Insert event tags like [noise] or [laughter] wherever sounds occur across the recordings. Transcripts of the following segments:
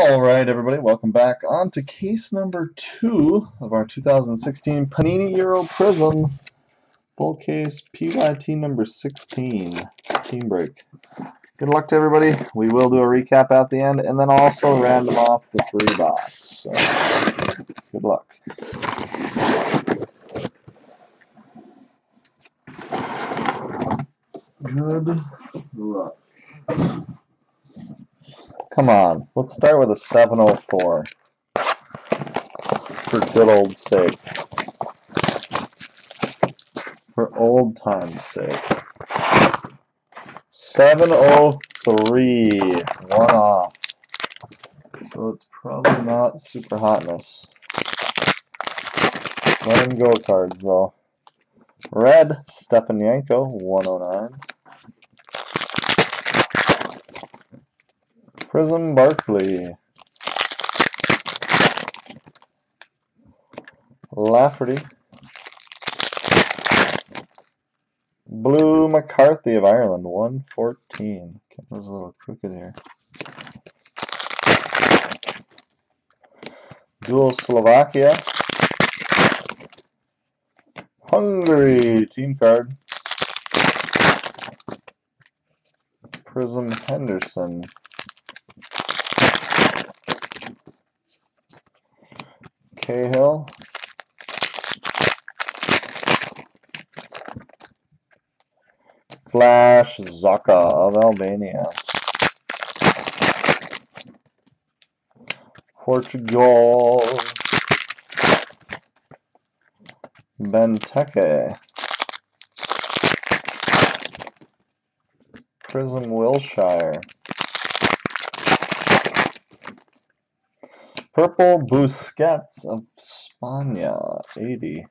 All right, everybody, welcome back on to case number two of our 2016 Panini Euro Prizm full case PYT number 16 team break. Good luck to everybody. We will do a recap at the end and then also random off the three box. So, good luck. Good luck. Come on, let's start with a 704 for good old sake. For old time's sake. 703, one off. So it's probably not super hotness. Let him go cards though. Red, Stepanenko, 109. Prizm Barkley. Lafferty. Blue McCarthy of Ireland, 114. Camera's a little crooked here. Dual Slovakia. Hungary team card. Prizm Henderson. Cahill. Flash Xhaka of Albania. Portugal. Benteke. Prizm Wilshere. Purple Busquets of Spania, 80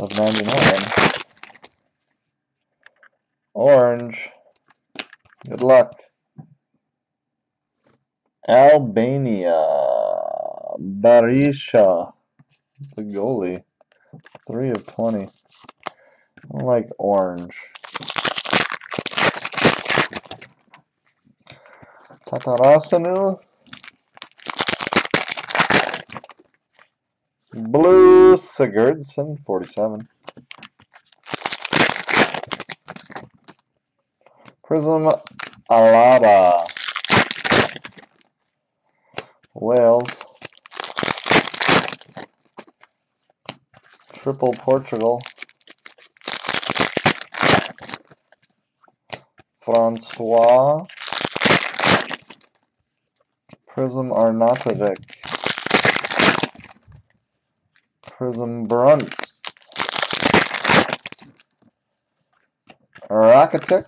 of 99. Orange, good luck. Albania, Berisha, the goalie, 3 of 20. I like orange. Tatarusanu, Blue Sigurdsson, 47. Prizm Alaba. Wales. Triple Portugal. Francois. Prizm Arnautovic. Prizm Brunt. Rakitic.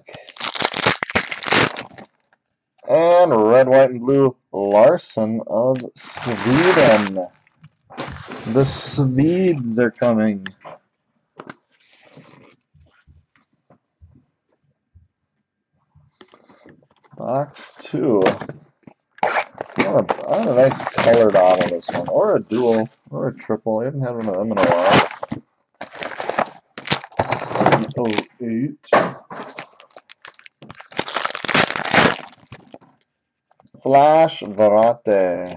And red, white, and blue Larsson of Sweden. The Swedes are coming. Box two. I want, a, I want a nice colored auto this one, or a dual, or a triple. I haven't had one of them in a while. 708. Flash Varate.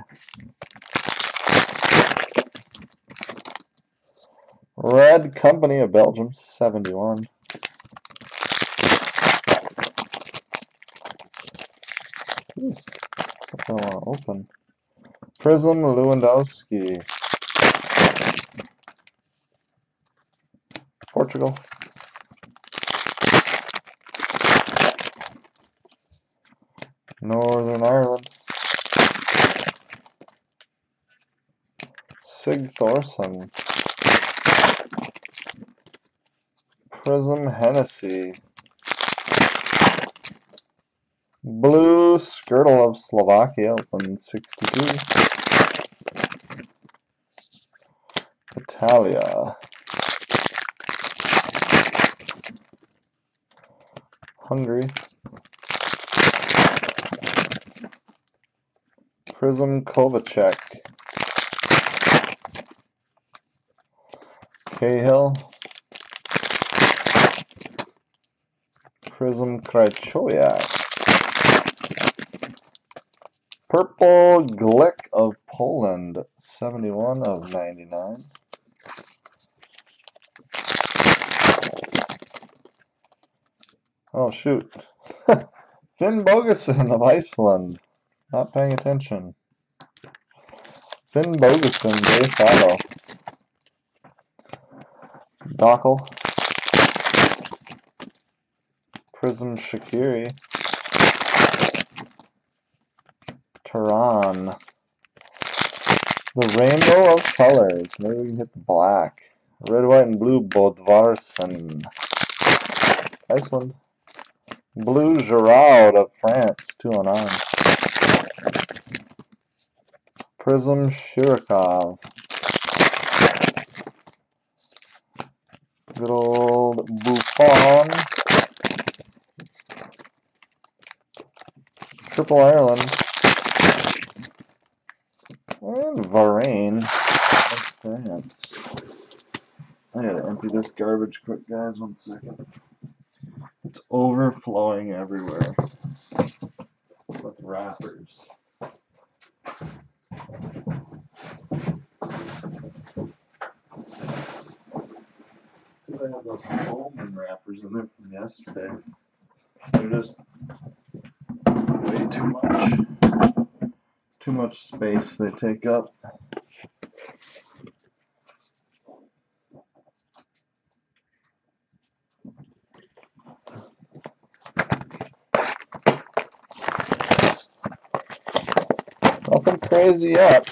Red Kompany of Belgium, 71. To open. Prizm Lewandowski. Portugal. Northern Ireland. Sig Thorson. Prizm Hennessy. Blue Skrtel of Slovakia, open 62. Italia. Hungary. Prizm Kovacek. Cahill. Prizm Krychowiak. Purple Glik of Poland, 71 of 99. Oh shoot. [laughs] Finnbogason of Iceland. Not paying attention. Finnbogason, base auto. Dockel. Prizm Shaqiri. Turan. The rainbow of colors. Maybe we can hit the black. Red, white, and blue Bodvarsson. Iceland. Blue Giroud of France, 209. Prizm Shirokov. Good old Buffon. Triple Ireland. Varane France. I gotta empty this garbage quick, guys. One second. It's overflowing everywhere with wrappers. I have those almond wrappers in there from yesterday. They're just way too much. Too much space they take up. Nothing crazy yet.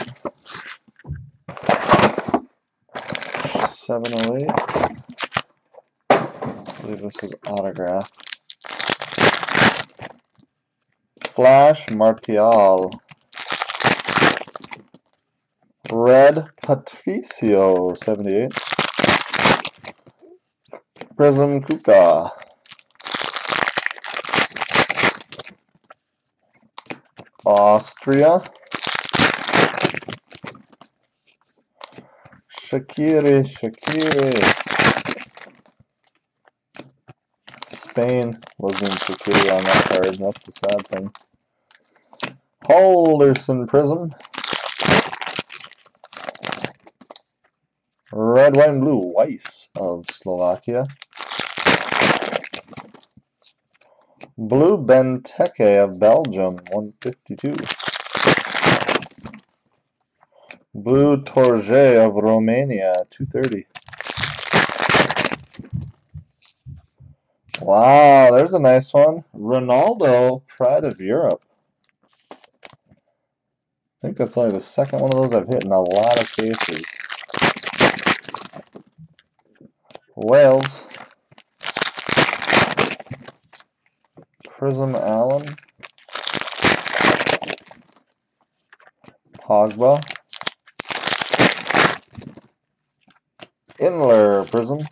708. I believe this is autograph. Flash Martial. Red Patricio 78. Prizm Kuka. Austria. Shaqiri, Shaqiri. Spain wasn't Shaqiri on that card. That's the sad thing. Halldorsson Prizm. Red, white, and blue. Weiss of Slovakia. Blue Benteke of Belgium, 152. Blue Torje of Romania, 230. Wow, there's a nice one. Ronaldo, Pride of Europe. I think that's only the second one of those I've hit in a lot of cases. Wales. Prizm Allen. Pogba. Inler Prizm.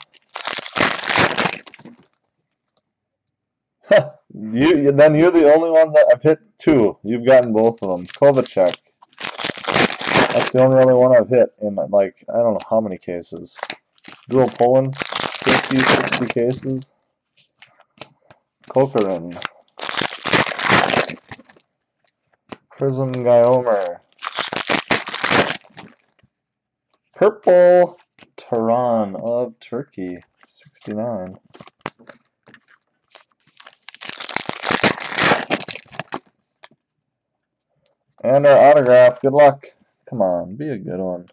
you then you're the only one that I've hit two. You've gotten both of them. Kovacic. That's the only other one I've hit in like I don't know how many cases. Dual Poland, 50, 60 cases. Kokorin. Prizm Guyomer. Purple Turan of Turkey, 69. And our autograph, good luck. Come on, be a good one.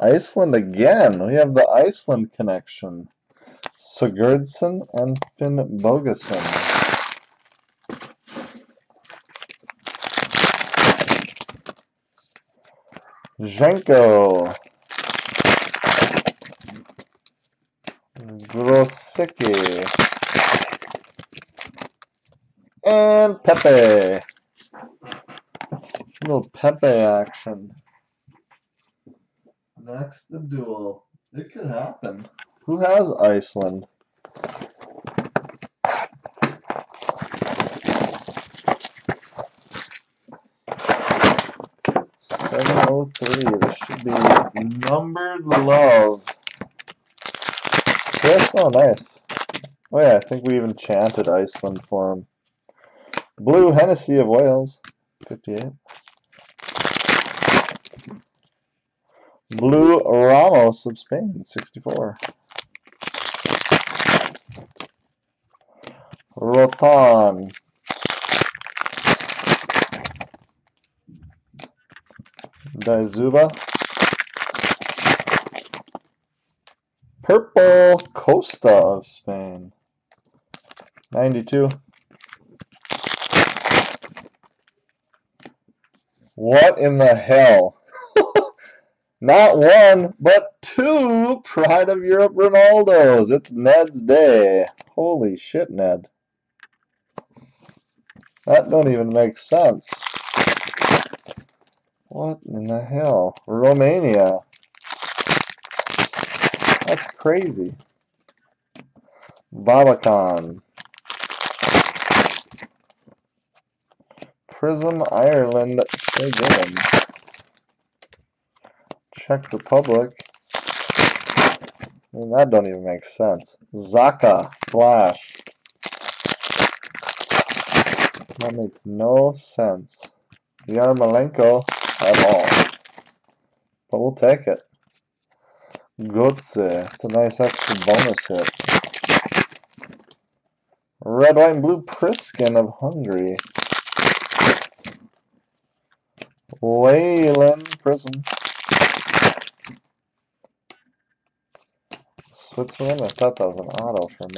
Iceland again. We have the Iceland connection. Sigurdsson and Finn Bogason. Zhenko. Grosicki. And Pepe. A little Pepe action. Next, the duel. It could happen. Who has Iceland? Seven oh three. This should be numbered love. That's so nice. Oh yeah, I think we even chanted Iceland for him. Blue Hennessy of Wales, 58. Blue Ramos of Spain, 64. Rotan. Daizuba. Purple Costa of Spain. 92. What in the hell? Not one, but two Pride of Europe Ronaldos. It's Ned's day. Holy shit, Ned. That don't even make sense. What in the hell? Romania. That's crazy. Babacan. Prizm Ireland again. Czech Republic. And that don't even make sense. Xhaka Flash. That makes no sense. Yarmolenko at all. But we'll take it. Gotze. It's a nice extra bonus hit. Red, white, and blue Priskin of Hungary. Wayland Prizm. Switzerland? I thought that was an auto for a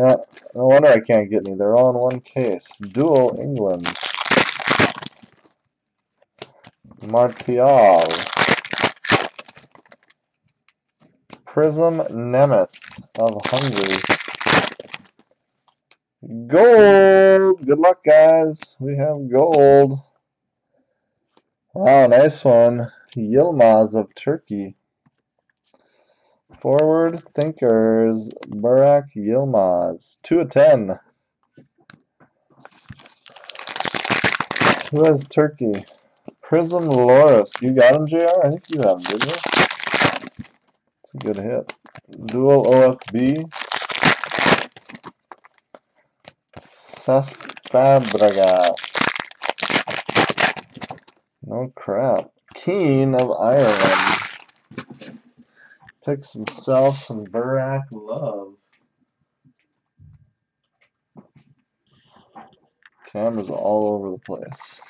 minute. No wonder I can't get any. They're all in one case. Dual England. Martial. Prizm Nemeth of Hungary. Gold! Good luck, guys. We have gold. Wow, nice one. Yilmaz of Turkey. Forward Thinkers, Burak Yilmaz. 2 of 10. Who has Turkey? Prizm Lloris. You got him, JR? I think you have him, didn't you? It's a good hit. Dual OFB. Cesc Fabregas. No crap. Keane of Ireland. Picks himself some Burak love. Camera's all over the place.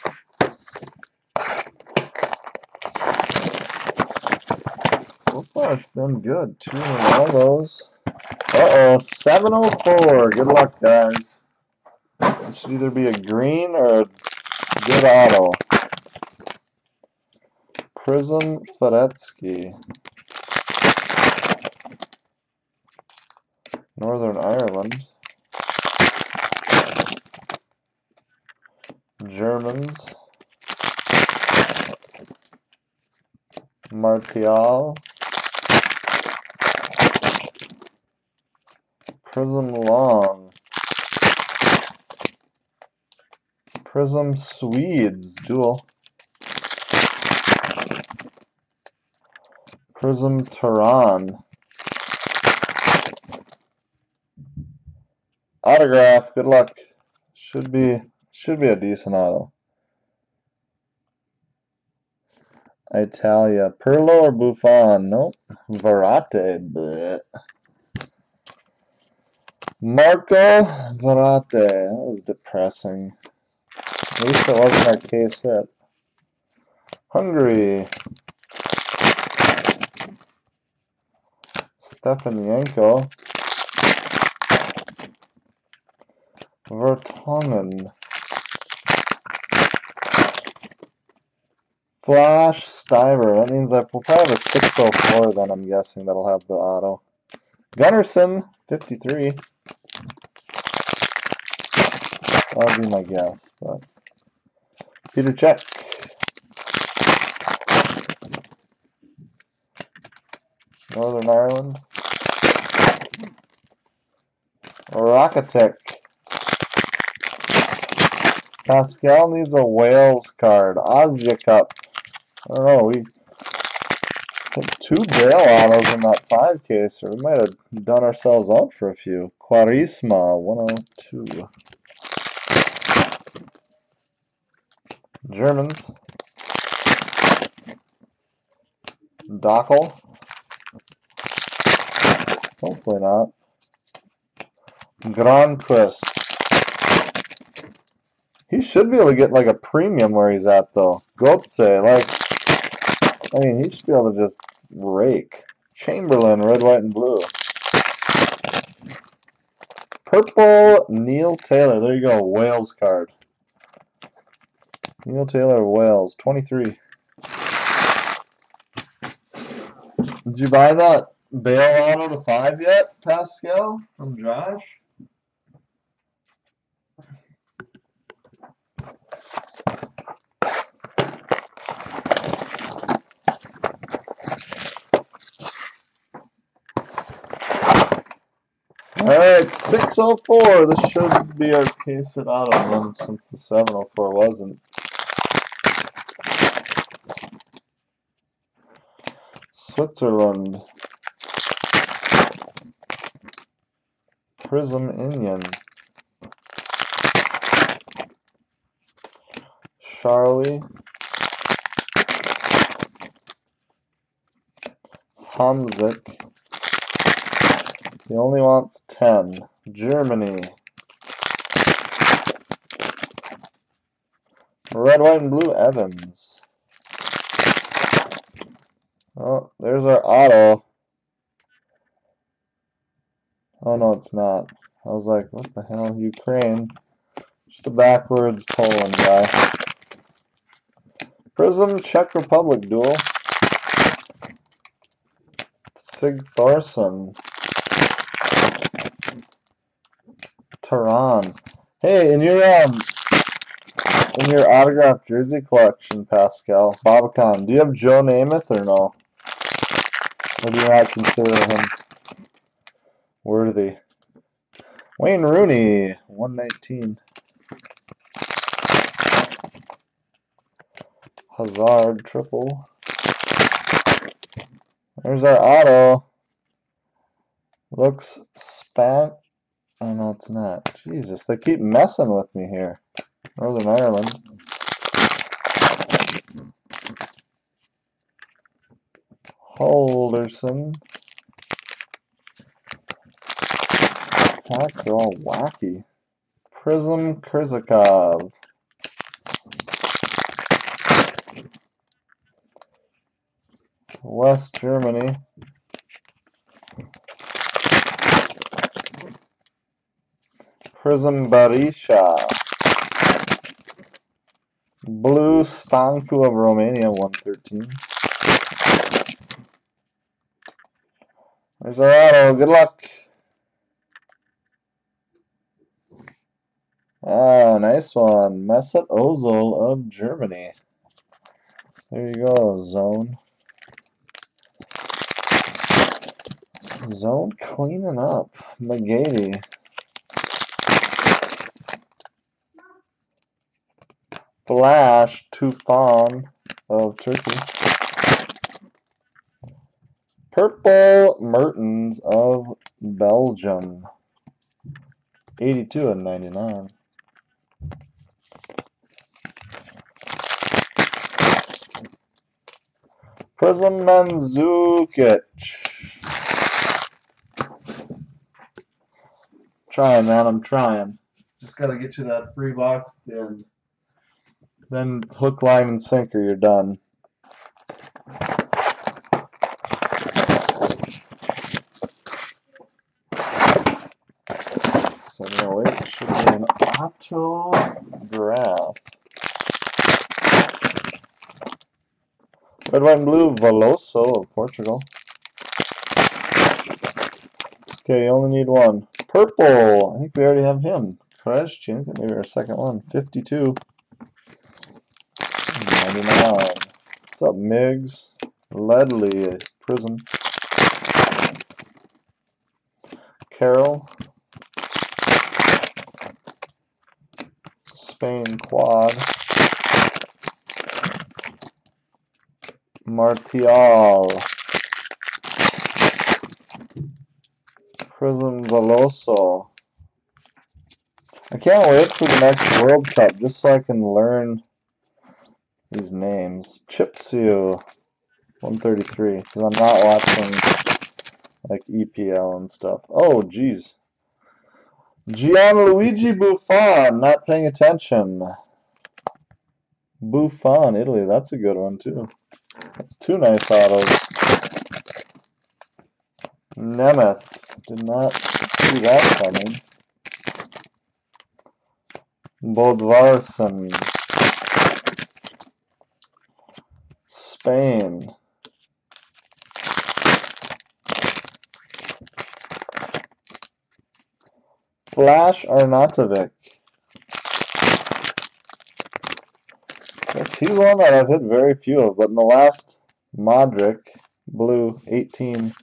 So far it's been good. Two of those. Uh-oh, 704. Good luck, guys. It should either be a green or a good auto. Prizm Feretsky. Northern Ireland. Germans. Martial. Prizm Long. Prizm Swedes dual. Prizm Turan. Autograph, good luck. Should be should be a decent auto. Italia. Pirlo or Buffon? Nope. Verratti. Bleh. Marco Verratti. That was depressing. At least it wasn't our case hit. Hungary. Stefan Yanko. Vertonghen. Flash Stiver. That means I will probably have a 604 then, I'm guessing, that'll have the auto. Gunnarsson, 53. That'll be my guess, but. Peter Cech. Northern Ireland. Rakitic. Pascal needs a Wales card. Asia Cup. I don't know. We Two bail autos in that five case, or we might have done ourselves out for a few. Quaresma, 102. Germans. Dockel. Hopefully not. Granqvist. He should be able to get like a premium where he's at though. Gotze, like, I mean, he should be able to just rake. Chamberlain, red, white, and blue. Purple, Neil Taylor. There you go, Wales card. Neil Taylor, Wales, 23. Did you buy that bail auto to 5 yet, Pascal, from Josh? Alright, 604. This should be our case at auto since the 704 wasn't. Switzerland. Prizm Indian. Charlie. Hamsik. He only wants 10. Germany. Red, white, and blue Evans. Oh, there's our auto. Oh, no, it's not. I was like, what the hell, Ukraine? Just a backwards Poland guy. Prizm Czech Republic duel. Sig Thorson. Turan. Hey, in your um, in your autographed jersey collection, Pascal, Babacan, do you have Joe Namath or no? Or do you not consider him worthy? Wayne Rooney, 119. Hazard, triple. There's our auto. Looks span Oh no, it's not. Jesus, they keep messing with me here. Northern Ireland. Holderson. Heck, they're all wacky. Prizm Kurzakov. West Germany. Prizm Berisha. Blue Stancu of Romania, 113. There's our auto. Good luck. Ah, nice one. Mesut Ozil of Germany. There you go, Zone. Zone cleaning up. McGeady. Flash Tufan of Turkey. Purple Mertens of Belgium. 82 and 99. Prizm Mandzukic. Trying, man, I'm trying. Just gotta get you that free box at the end. Then hook, line, and sinker, you're done. Seven oh eight should be an autograph. Red, white, and blue, Veloso of Portugal. Okay, you only need one. Purple, I think we already have him. Question, maybe our second one. 52. What's up, Migs? Ledley, eh, Prizm. Carol, Spain Quad. Martial. Prizm Veloso. I can't wait for the next World Cup just so I can learn these names. Chipsio 133 because I'm not watching like EPL and stuff. Oh, geez. Gianluigi Buffon, not paying attention. Buffon, Italy, that's a good one too. That's two nice autos. Nemeth, did not see that coming. Bodvarsson. Spain. Flash Arnautovic. Yes, he's one that I've hit very few of, but in the last Modric, blue, 18,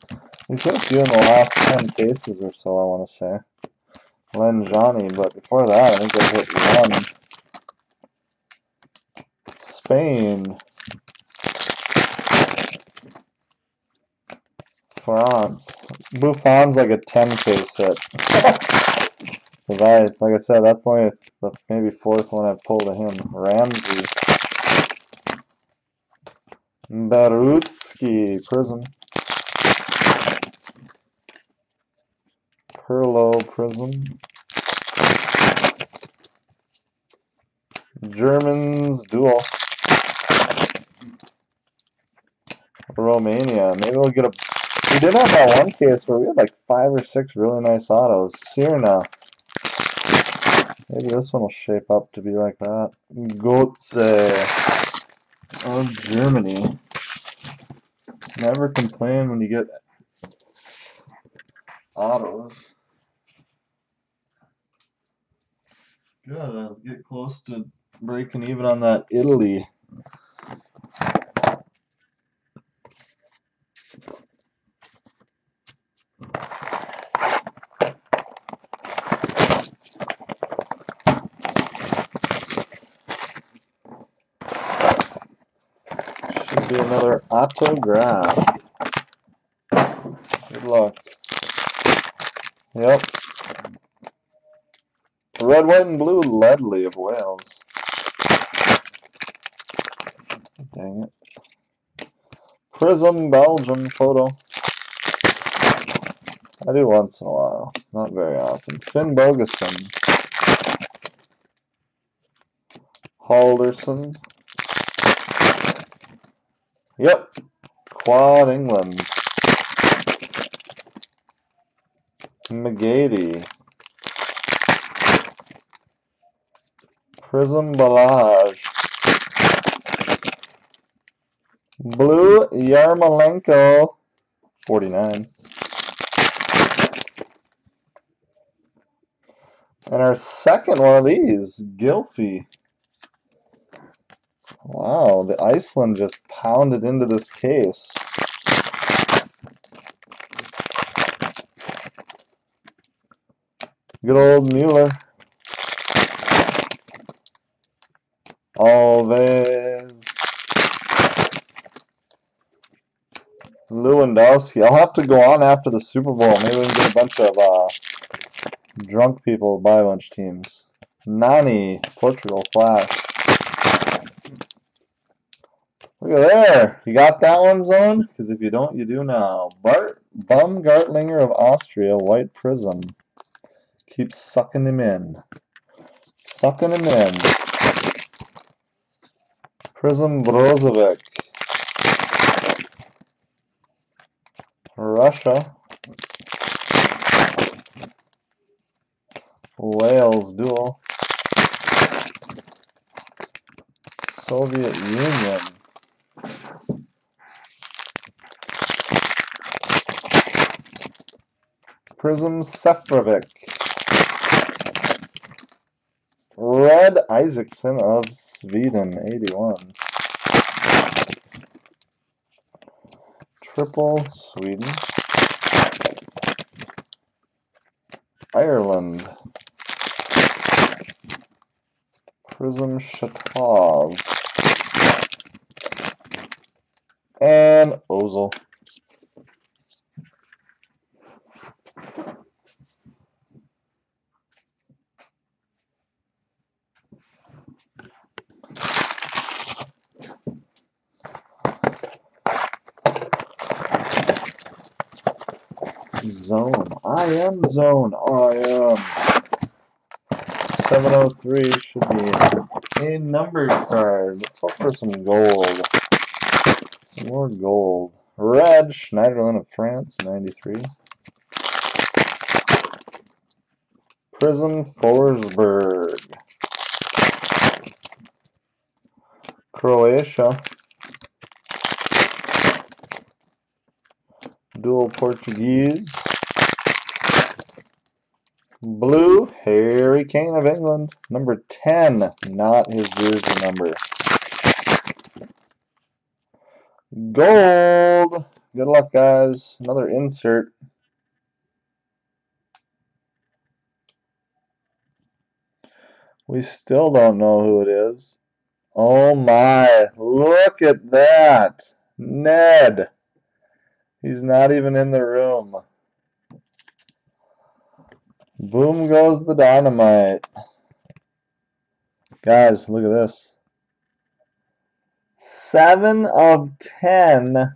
we've hit a few in the last 10 cases or so, I want to say. Len Johnny, but before that, I think I hit one. Spain. France. Buffon's like a 10k set. I, like I said, that's only the maybe fourth one I've pulled of him. Ramsey. Barutsky, Prizm. Pirlo, Prizm. Germans, Dual. Romania. Maybe we'll get a... We did have that one case where we had like five or six really nice autos. Srna. Maybe this one will shape up to be like that. Gotze of Germany. Never complain when you get autos. Good, I'll get close to breaking even on that Italy. Should be another autograph. Good luck. Yep. Red, white, and blue Ledley of Wales. Dang it. Prizm Belgium photo. I do once in a while, not very often. Finn Bogason. Halldorsson. Yep. Quad England. McGeady. Prizm Balaj. Blue Yarmolenko. 49. And our second one of these, Gylfi. Wow, the Iceland just pounded into this case. Good old Mueller. Alves. Lewandowski. I'll have to go on after the Super Bowl. Maybe we can get a bunch of uh, drunk people buy a bunch of teams. Nani, Portugal, Flash. Look at there. You got that one, Zone? Because if you don't, you do now. Bart Baumgartlinger of Austria, White Prizm. Keep sucking him in. Sucking him in. Prizm Brozovic. Russia. Wales dual. Soviet Union. Prizm Seferovic. Red Isaksson of Sweden, 81. Triple Sweden. Ireland. Prizm Shatov. And Ozil. Zone. I am zone. I am. 703 should be a numbered card. Let's hope for some gold. Some more gold. Red, Schneiderlin of France, 93. Prizm, Forsberg. Croatia. Dual Portuguese. Blue, Harry Kane of England. Number 10, not his jersey number. Gold. Good luck, guys. Another insert. We still don't know who it is. Oh my, look at that. Ned. He's not even in the room. Boom goes the dynamite. Guys, look at this. 7 of 10.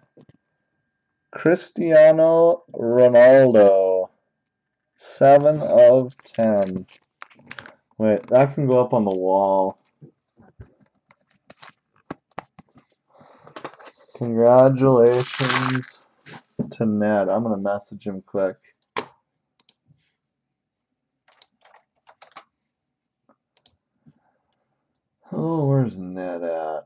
Cristiano Ronaldo. 7 of 10. Wait, that can go up on the wall. Congratulations to Ned. I'm going to message him quick. Oh, where's Ned at?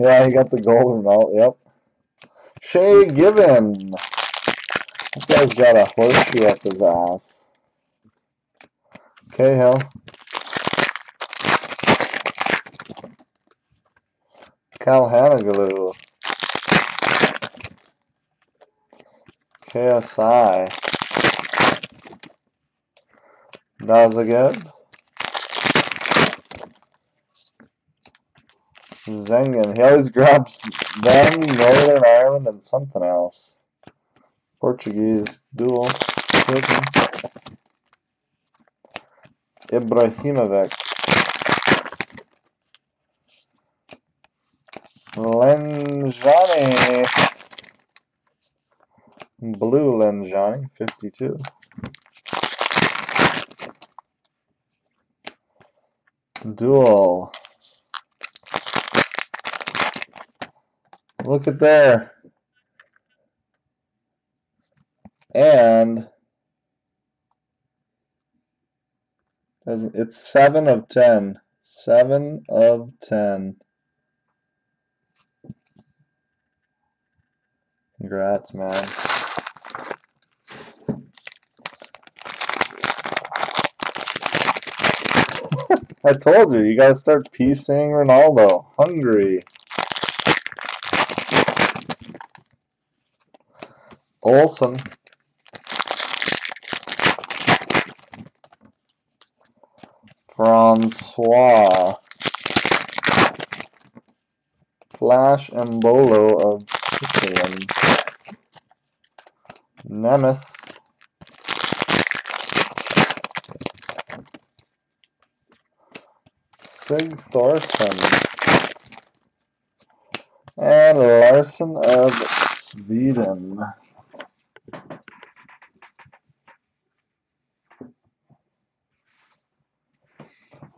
Yeah, he got the golden belt, yep. Shay Given. This guy's got a horseshoe up his ass. Cahill. Calhanoglu. KSI. Nazaged. Zengen. He always grabs them, Northern Ireland, and something else. Portuguese dual. Ibrahimovic. Lenjani. Blue Lenjani, 52. Dual. Look at there. And it's 7 of 10. 7 of 10. Congrats, man. [laughs] I told you, you gotta start piecing Ronaldo. Hungry. Olsen. Francois. Flash Embolo of Sicilian. Nemeth. Sig Thorson. And Larsson of Sweden.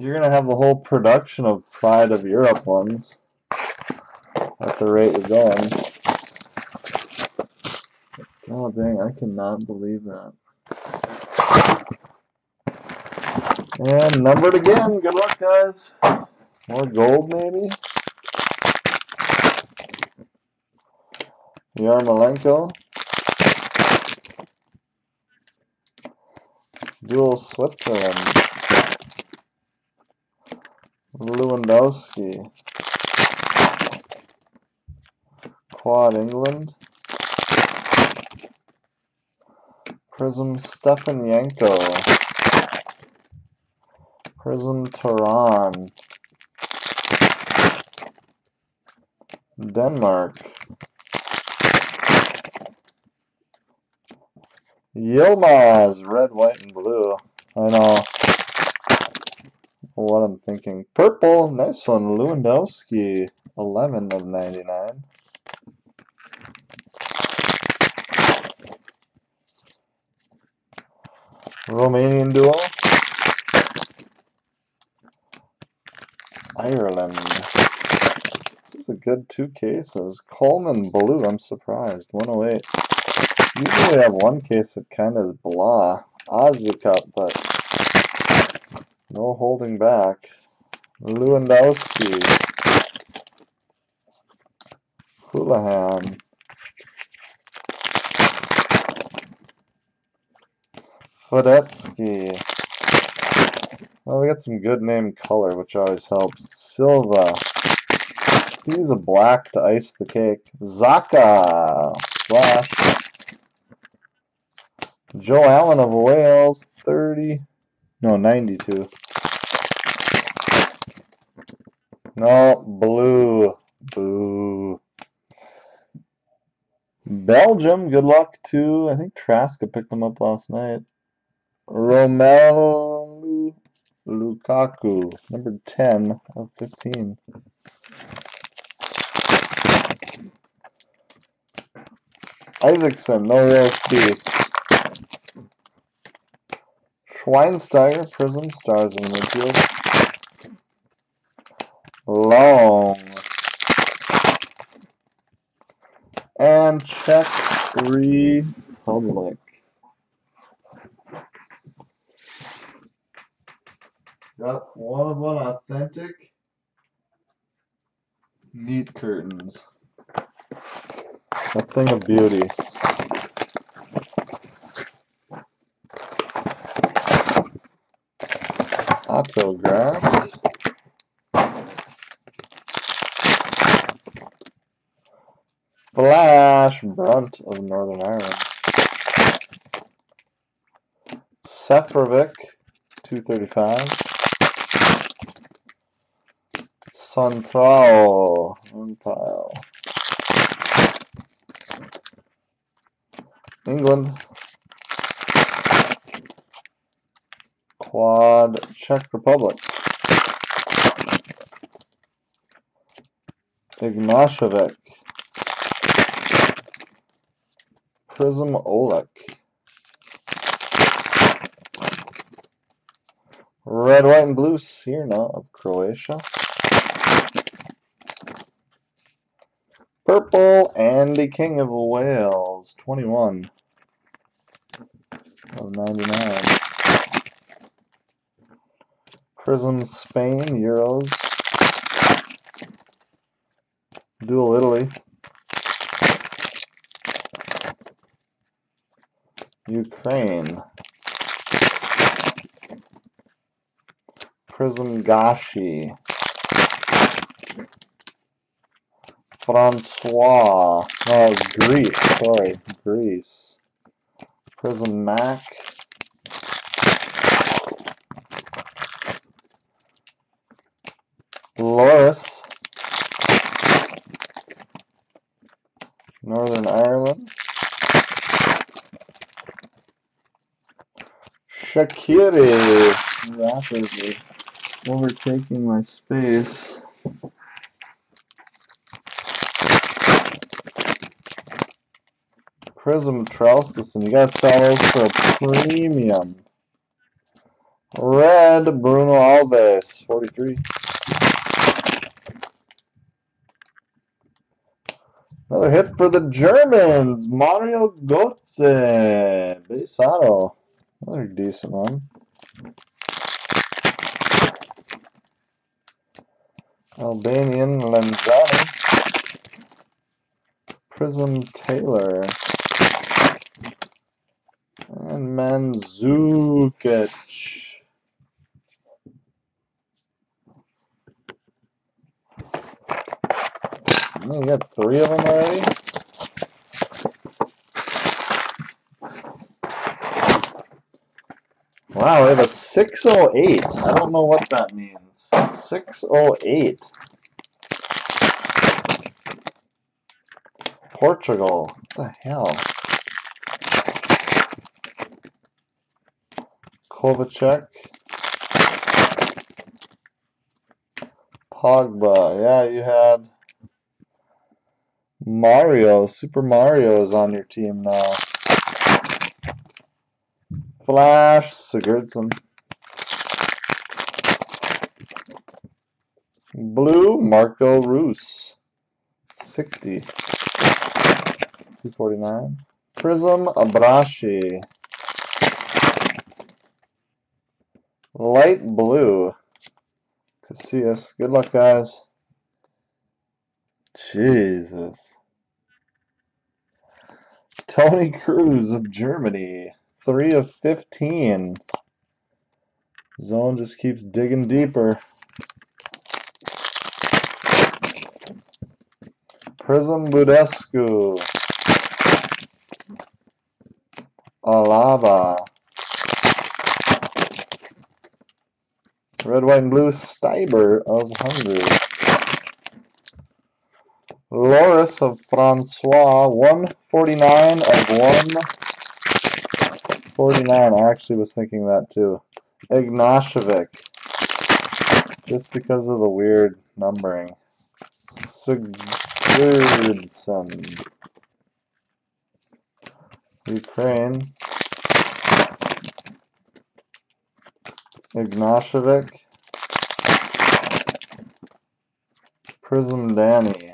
You're going to have the whole production of Pride of Europe ones at the rate you're going. Oh dang, I cannot believe that. And numbered again. Good luck, guys. More gold, maybe? Yarmolenko. Dual Switzerland. Lewandowski. Quad England. Prizm Stefanenko. Prizm Turan. Denmark. Yilmaz, red, white, and blue. I know what I'm thinking. Purple, nice one. Lewandowski, 11 of 99. Romanian duo. Ireland. This is a good two cases. Coleman blue, I'm surprised. 108. Usually have one case that kind of is blah. Ozzy Cup, but no holding back. Lewandowski. Hoolahan. Fedetsky. Well, we got some good name color, which always helps. Silva. Use a black to ice the cake. Xhaka. Flash. Joe Allen of Wales. 30. No, 92. No, blue. Boo. Belgium, good luck to, I think Traska picked them up last night. Romelu Lukaku, number 10 of 15. Isaksson, no roast beef. Schweinsteiger, Prizm, Stars in midfield. Long. And Czech Republic. Got one of one authentic Neat curtains. A thing of beauty. Autograph. Flash Brunt of Northern Ireland. Seferovic, 235. Central, one pile. England. Quad Czech Republic. Ignashevich. Prizm Olek. Red, white, and blue Srna of Croatia. Purple Andy King of Wales, 21 of 99. Prizm Spain, Euros. Dual Italy. Ukraine. Prizm Gashi. Francois. Oh, Greece. Sorry, Greece. Prizm Mac. Lloris. Northern Ireland. Shaqiri. Rapidly overtaking my space. Prizm Traustason. You gotta sell those for a premium. Red Bruno Alves, 43. Hit for the Germans. Mario Götze. Base auto. Another decent one. Albanian Lenjani. Prizm Taylor. And Mandzukic. Oh, you got three of them already? Wow, we have a 608. I don't know what that means. 608. Portugal. What the hell? Kovacic. Pogba. Yeah, you had Mario. Super Mario is on your team now. Flash Sigurdsson. Blue Marco Reus. 60. 249. Prizm Abrashi. Light blue. Casillas. Good luck, guys. Jesus. Toni Kroos of Germany. 3 of 15. Zone just keeps digging deeper. Prizm Budescu. Alaba. Red, white, and blue Stieber of Hungary. Lloris of Francois, 149 of 149. I actually was thinking that too. Ignashevich. Just because of the weird numbering. Sigurdsson. Ukraine. Ignashevich. Prizm Danny.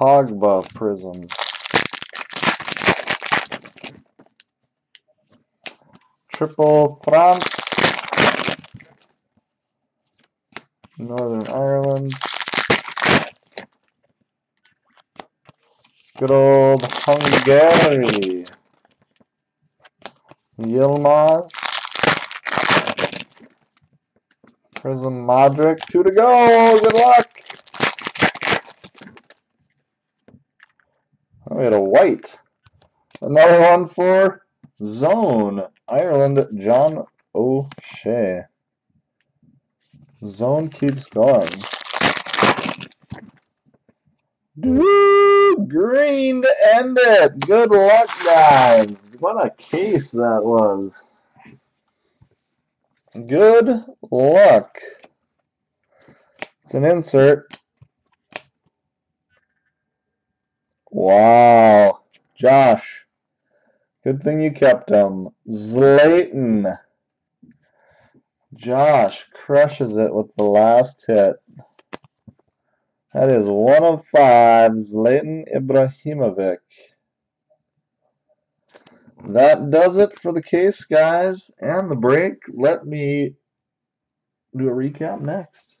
Pogba Prizm. Triple France. Northern Ireland. Good old Hungary. Yilmaz. Prizm Modric. Two to go. Good luck. Had a white. Another one for Zone. Ireland, John O'Shea. Zone keeps going. Green to end it. Good luck, guys. What a case that was. Good luck. It's an insert. Wow. Josh. Good thing you kept him. Zlatan. Josh crushes it with the last hit. That is one of five. Zlatan Ibrahimovic. That does it for the case, guys, and the break. Let me do a recap next.